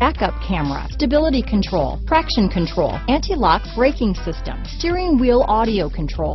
Backup camera, stability control, traction control, anti-lock braking system, steering wheel audio control,